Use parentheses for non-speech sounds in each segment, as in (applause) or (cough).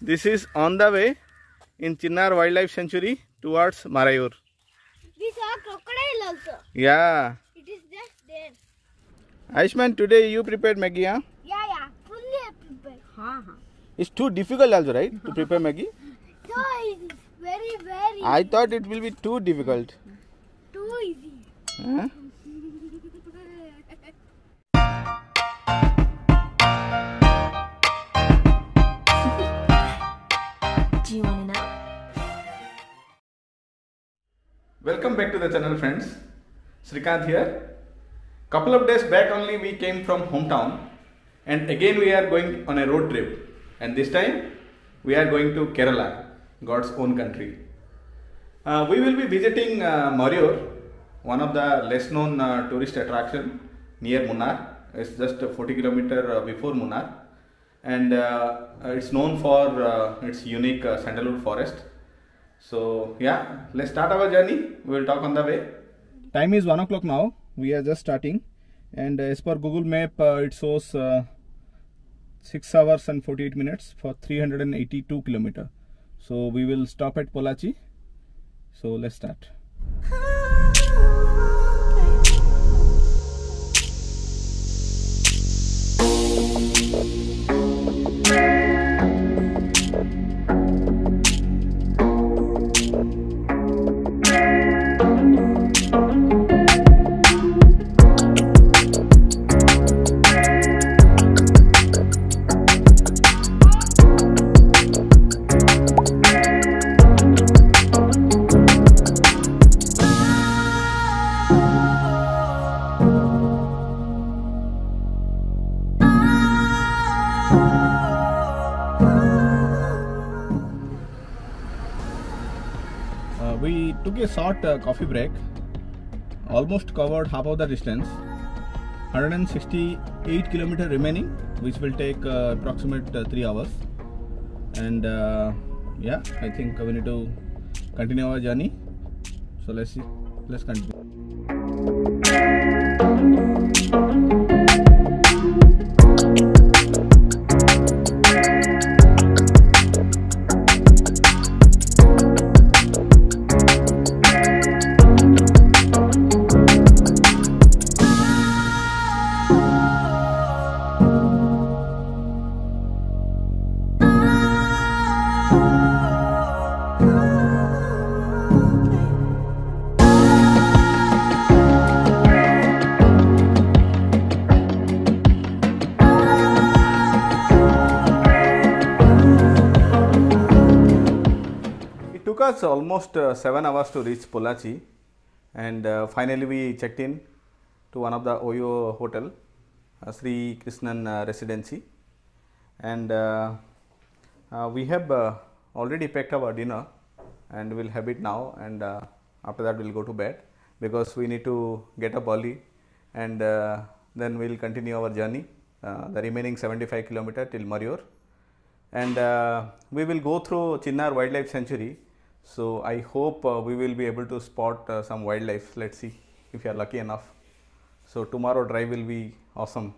This is on the way in Chinnar Wildlife Sanctuary towards Marayoor. We saw crocodile also. Yeah. It is just there. Aishman, today you prepared Maggi, huh? Yeah, yeah. Fully prepared. हाँ हाँ It's too difficult also, right? To prepare Maggi? (laughs) So easy. Very, very I thought it will be too difficult. too easy. Huh? Do you want to know? Welcome back to the channel friends. Srikant here. Couple of days back only we came from hometown and again we are going on a road trip and this time we are going to Kerala, God's own country. Uh, we will be visiting uh, one of the less known uh, tourist attraction near Munnar. It's just 40 kilometer uh, before Munnar and uh, it's known for uh, its unique uh, sandalwood forest. So yeah, let's start our journey. We will talk on the way. Time is one o'clock now. We are just starting, and as per Google Map, uh, it shows uh, six hours and forty-eight minutes for 382 kilometer. So we will stop at Pollachi. So let's start. Coffee break. Almost covered half of the distance. 168 kilometer remaining, which will take uh, approximate uh, three hours. And uh, yeah, I think we need to continue our journey. So let's see. Let's continue. Us almost uh, seven hours to reach Pollachi, and uh, finally we checked in to one of the Oyo hotel, uh, Sri Krishnan Residency, and we have already packed our dinner, and we'll have it now, and after that we'll go to bed because we need to get up early, and uh, then we'll continue our journey, uh, the remaining 75 kilometer till Marayoor and uh, we will go through Chinnar Wildlife Sanctuary. So I hope uh, we will be able to spot uh, some wildlife. Let's see if you are lucky enough. So tomorrow drive will be awesome.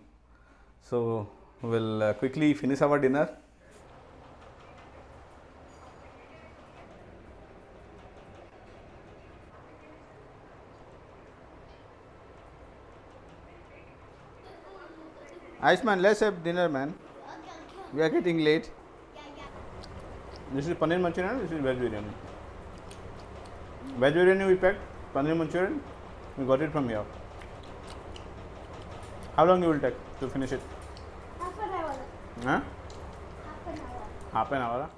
So we'll uh, quickly finish our dinner. Iceman, let's have dinner, man. We are getting late. This is paneer manchurian. This is veg biryani. Veg biryani we packed. Paneer manchurian. We got it from here. How long you will take to finish it? Half an hour. Huh? Half an hour. Half an hour.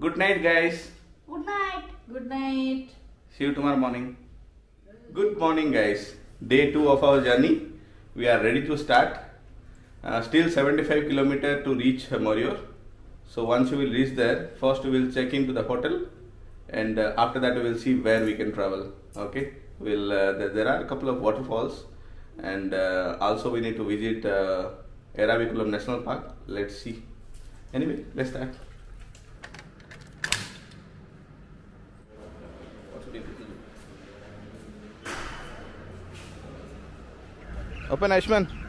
Good night, guys. Good night. Good night. See you tomorrow morning. Good morning, guys. Day two of our journey. We are ready to start. Uh, still 75 kilometer to reach Marayoor. So once we will reach there, first we will check into the hotel, and uh, after that we will see where we can travel. Okay. We'll uh, there, are a couple of waterfalls, and uh, also we need to visit uh, National Park. Let's see. Anyway, let's start. Open Ashman.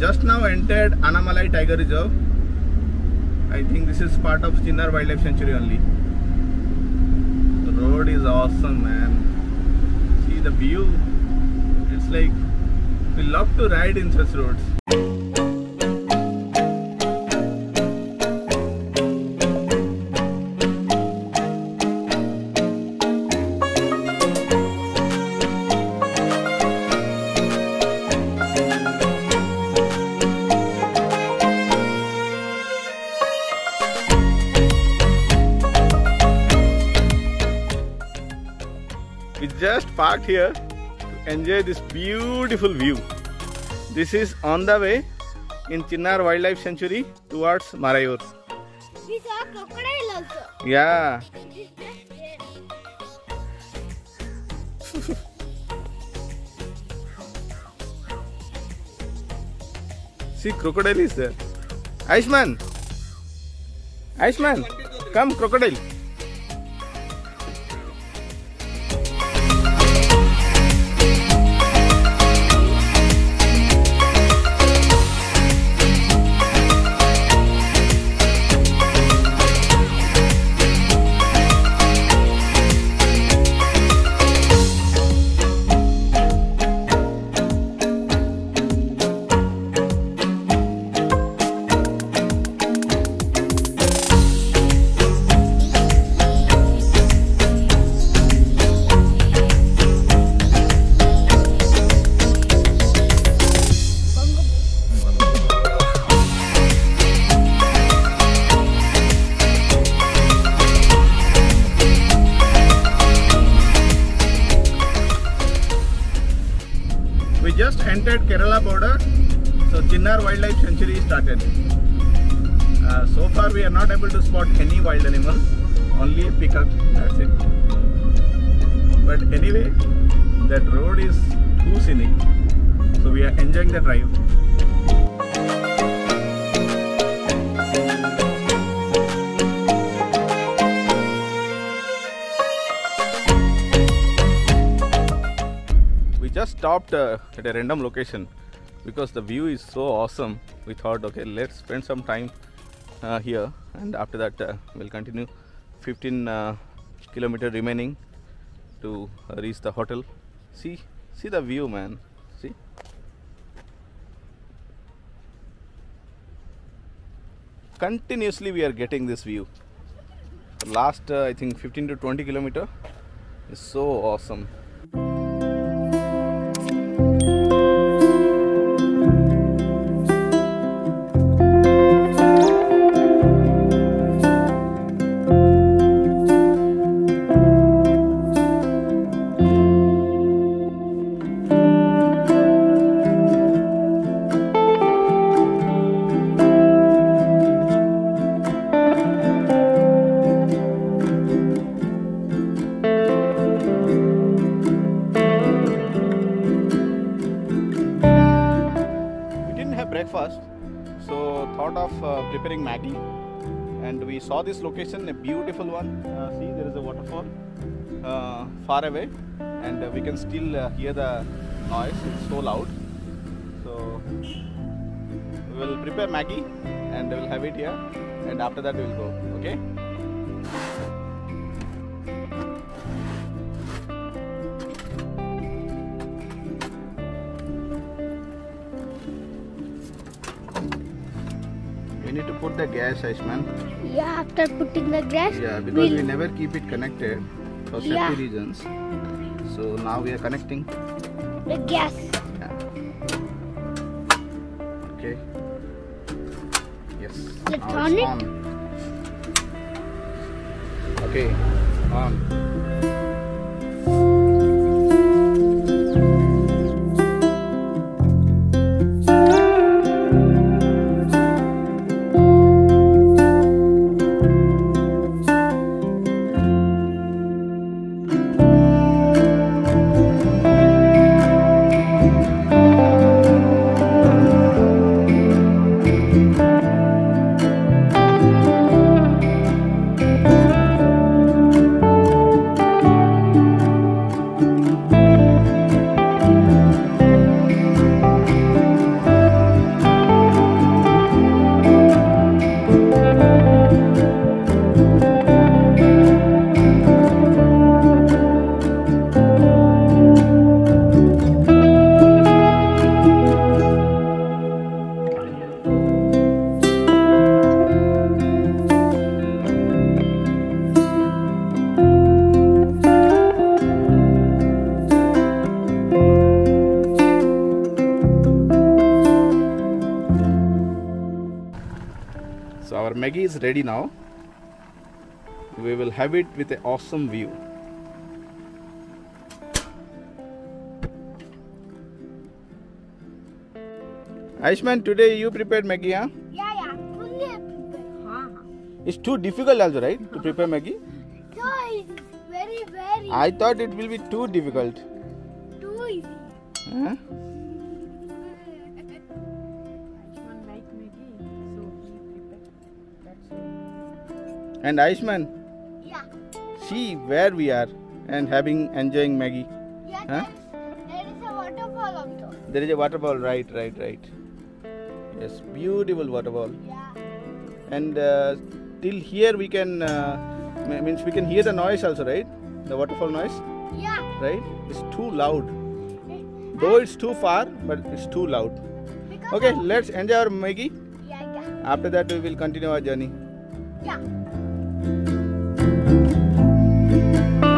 Just now entered Anamalai Tiger Reserve. I think this is part of Chinnar Wildlife Sanctuary only. The road is awesome, man. See the view. It's like we love to ride in such roads. Parked here to enjoy this beautiful view. This is on the way in Chinnar Wildlife Sanctuary towards Marayur. We saw crocodile also. Yeah. See, crocodile is there. Aishman! Aishman! Come, crocodile! Uh, so far, we are not able to spot any wild animal, only a peacock. That's it. But anyway, that road is too scenic, so we are enjoying the drive. we just stopped uh, at a random location because the view is so awesome we thought okay let's spend some time uh, here. And after that uh, we'll continue. 15 uh, kilometer remaining to reach the hotel. See see the view man. See? Continuously we are getting this view. Last uh, I think 15 to 20 kilometer is so awesome. Saw this location a beautiful one. Uh, see there is a waterfall uh, far away and uh, we can still uh, hear the noise. It's so loud. So we will prepare Maggi and we'll have it here and after that we will go okay put the gas Aishman. Yeah, after putting the gas, Yeah, because we we'll- never keep it connected for safety Yeah. reasons. So now we are connecting. the gas. Yeah. Okay. Yes. Let's now on it's it. on. Okay. On. Maggi is ready now. We will have it with an awesome view. Aishman, today you prepared Maggi, huh? Yeah, yeah, fully prepared. It's too difficult also, right, to uh-huh. prepare Maggi? So it's very, very I thought it will be too difficult. too easy. Huh? And Aishman, Yeah, see where we are and having enjoying Maggi. yeah. Huh? There, is a waterfall also. There is a waterfall, right, right, right. Yes, beautiful waterfall. Yeah. And uh, till here we can, uh, means we can hear the noise also, right? The waterfall noise, Yeah. right? It's too loud. Though it's too far, but it's too loud. Okay, let's enjoy our Maggi. Yeah, yeah, After that, we will continue our journey. yeah. Thank you.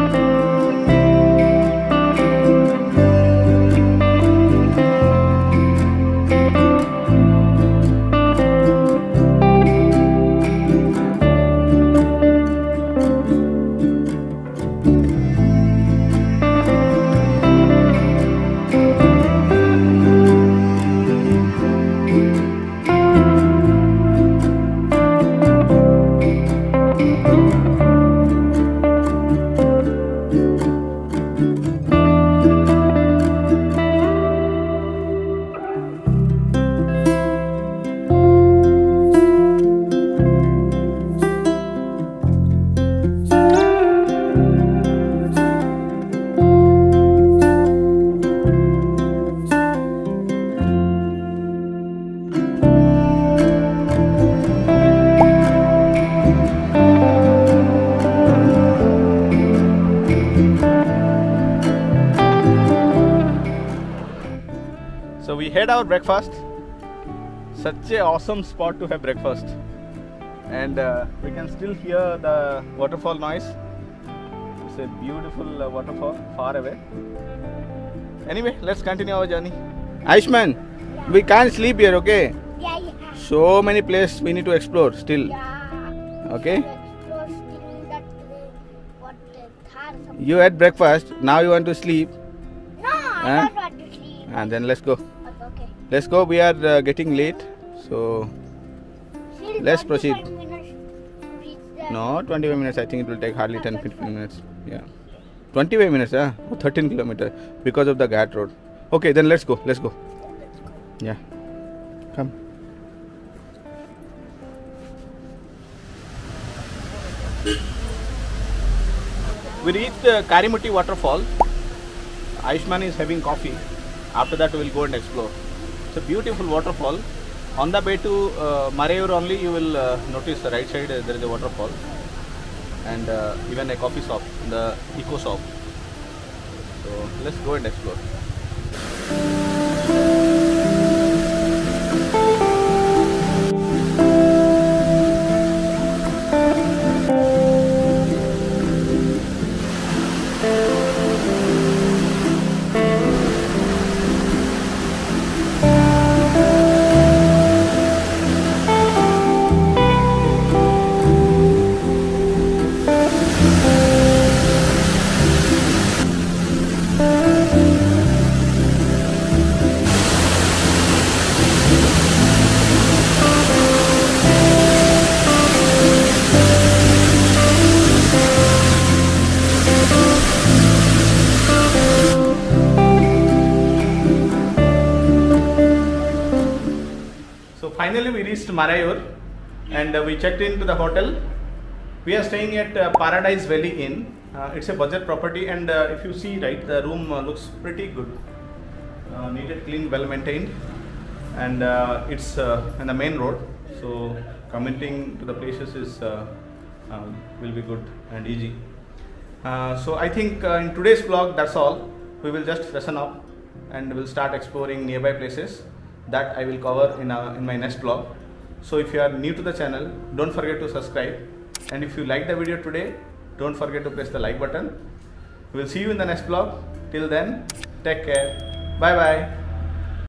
So we had our breakfast. Such a awesome spot to have breakfast. and uh, we can still hear the waterfall noise. It's a beautiful uh, waterfall far away. Anyway, let's continue our journey. Aishman, we can't sleep here, okay? Yeah, yeah. So many places we need to explore still. Yeah. Okay. Explore still that what Thar something. You had breakfast, now you want to sleep, No, I don't want to sleep. and then let's go. Let's go. We are uh, getting late, so Let's proceed. minutes to reach there. no 25 minutes. I think it will take hardly 10 15 minutes. Yeah, 25 minutes. Huh? 13 kilometer because of the Ghat road. Okay, then let's go. Let's go. Let's go. Yeah, come. We reached uh, Karimutty waterfall. Aishman is having coffee. After that, we will go and explore. It's a beautiful waterfall. On the way to uh, Marayoor only, you will uh, notice the right side uh, there is a waterfall and uh, even a coffee shop, the Eco Shop. So let's go and explore. Marayoor and uh, we checked into the hotel. We are staying at uh, Paradise Valley Inn. Uh, it's a budget property and uh, if you see right the room uh, looks pretty good. Uh, neat, clean, well maintained and it's in the main road so commuting to the places is will be good and easy. So I think in today's vlog that's all. We will just freshen up and we'll start exploring nearby places that I will cover in, in my next vlog. So if you are new to the channel, don't forget to subscribe. And if you like the video today, don't forget to press the like button. We'll see you in the next vlog. Till then, take care. Bye bye.